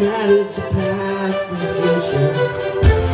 matters the past and future.